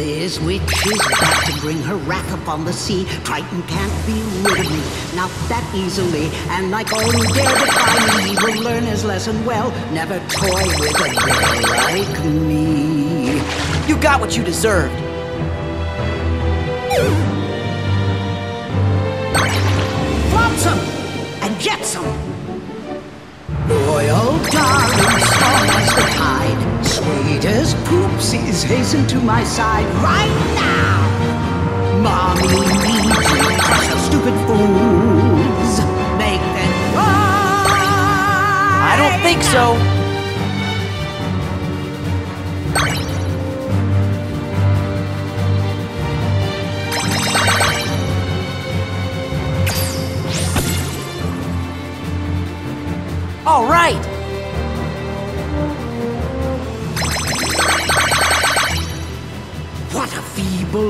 This witch is back to bring her wrath upon the sea. Triton can't be rid of me, not that easily. And like all who dare defy me, he will learn his lesson well. Never toy with a girl like me. You got what you deserved. As poopsies, hasten to my side right now. Mommy needs you, crush the stupid fools. Make them cry. I don't think so. All right.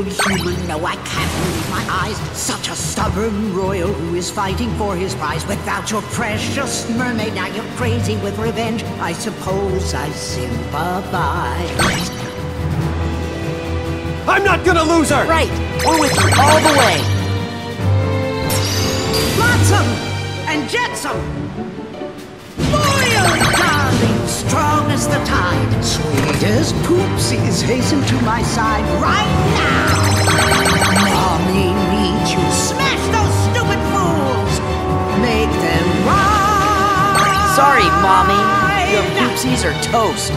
Feeble human. No, I can't believe my eyes. Such a stubborn royal who is fighting for his prize without your precious mermaid. Now you're crazy with revenge. I suppose I sympathize. I'm not gonna lose her! Right. We're with you all the way. Flotsam and Jetsam. Darling, strong as the tide. Sweet as poopsies, hasten to my side right now. Mommy. Your poopsies are toast.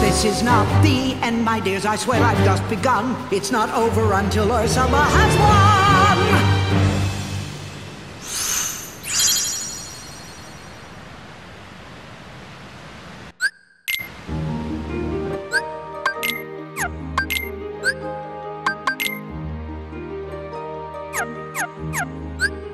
This is not the end, my dears. I swear I've just begun. It's not over until Ursula has won. どっち?